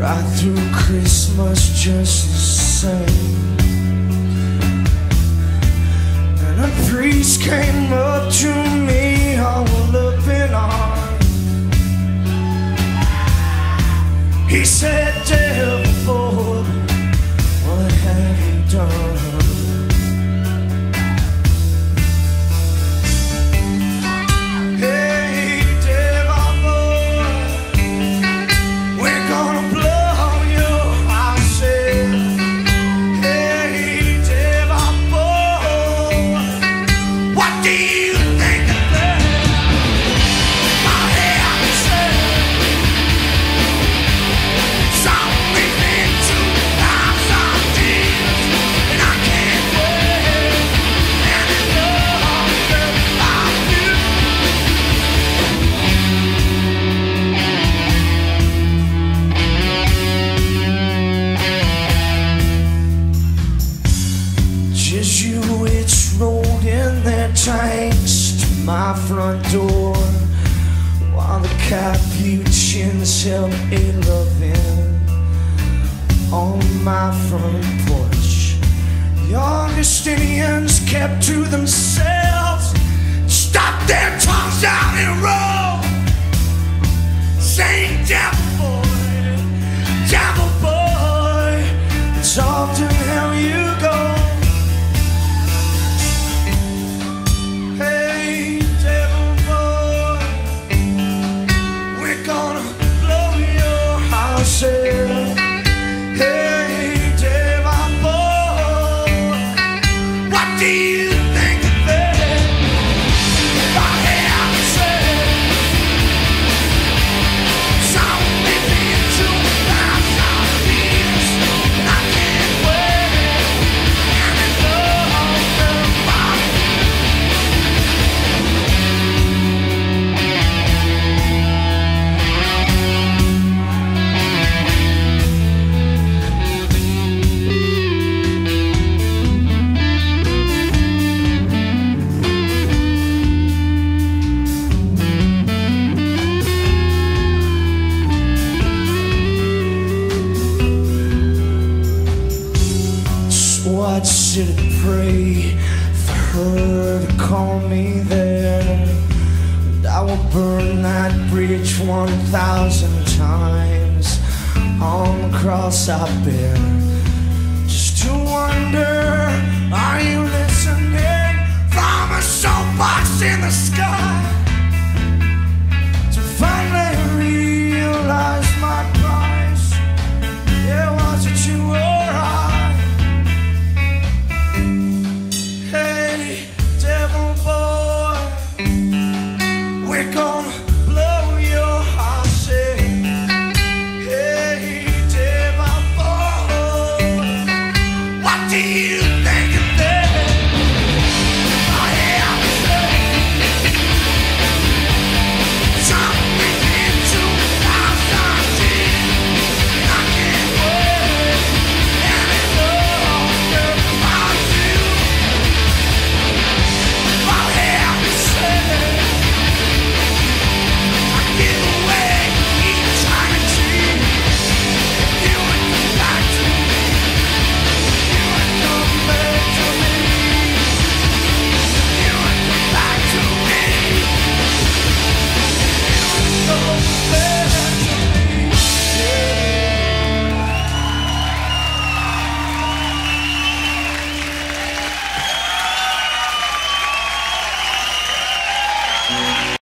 Right through Christmas just the same. And a priest came up to me all up in. He said, Jesuits rolled in their tanks to my front door while the Capuchins held a loving on my front porch. The Augustinians kept to themselves, what pray for her to call me there. And I will burn that bridge 1,000 times on the cross I bear. Just to wonder, are you listening from a soapbox in the sky?